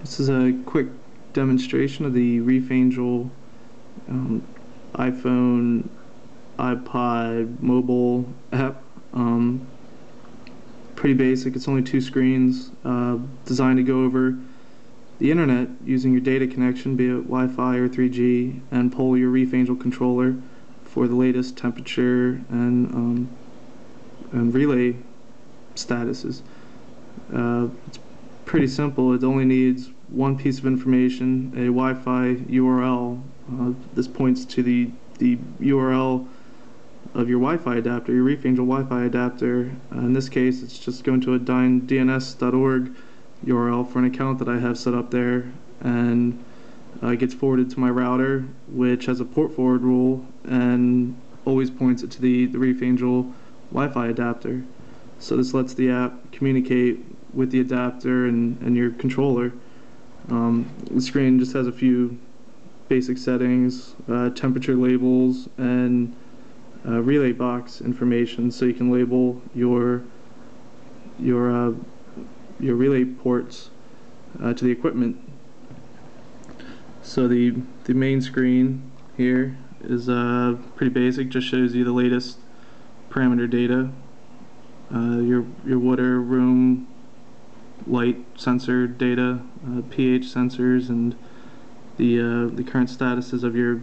This is a quick demonstration of the Reef Angel um, iPhone, iPod, mobile app. Um, pretty basic, it's only two screens, uh, designed to go over the internet using your data connection, be it Wi-Fi or 3G, and pull your Reef Angel controller for the latest temperature and, um, and relay statuses. Uh, pretty simple. It only needs one piece of information, a Wi-Fi URL. Uh, this points to the, the URL of your Wi-Fi adapter, your Reef Angel Wi-Fi adapter. Uh, in this case, it's just going to a dns.org URL for an account that I have set up there, and uh, it gets forwarded to my router, which has a port forward rule and always points it to the, the Reef Angel Wi-Fi adapter. So this lets the app communicate with the adapter and, and your controller. Um, the screen just has a few basic settings, uh, temperature labels, and uh, relay box information so you can label your your uh, your relay ports uh, to the equipment. So the the main screen here is uh, pretty basic, just shows you the latest parameter data, uh, your your water, room, light sensor data, uh, pH sensors, and the uh, the current statuses of your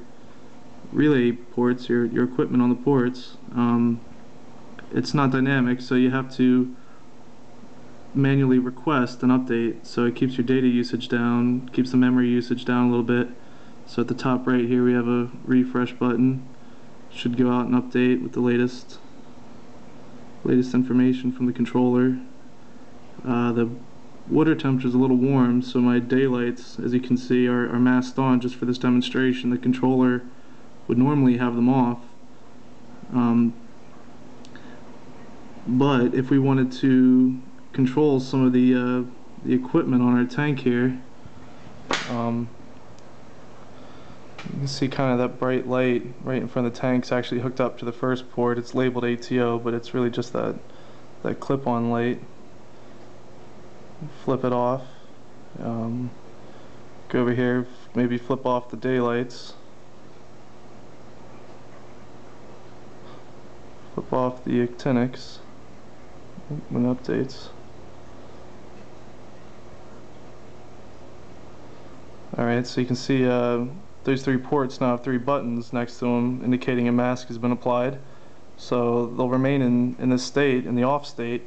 relay ports, your your equipment on the ports. Um, it's not dynamic, so you have to manually request an update. So it keeps your data usage down, keeps the memory usage down a little bit. So at the top right here, we have a refresh button. Should go out and update with the latest latest information from the controller. Uh, the water temperature is a little warm, so my daylights, as you can see, are, are masked on just for this demonstration. The controller would normally have them off. Um, but if we wanted to control some of the uh, the equipment on our tank here, um, you can see kind of that bright light right in front of the tank is actually hooked up to the first port. It's labeled ATO, but it's really just that that clip-on light flip it off. Um, go over here, maybe flip off the daylights. Flip off the actinics when updates. Alright, so you can see uh, those three ports now have three buttons next to them indicating a mask has been applied. So they'll remain in, in this state, in the off state,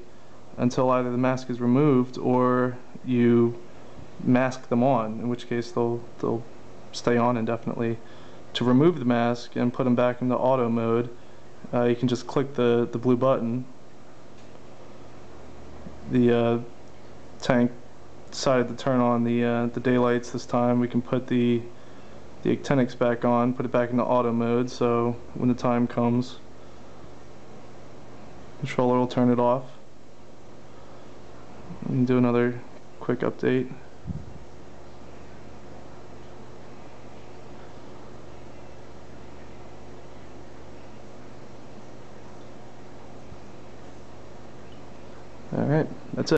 until either the mask is removed or you mask them on, in which case they'll, they'll stay on indefinitely. To remove the mask and put them back into auto mode, uh, you can just click the, the blue button. The uh, tank decided to turn on the, uh, the daylights this time. We can put the, the actinics back on, put it back into auto mode, so when the time comes, controller will turn it off and do another quick update. Alright, that's it.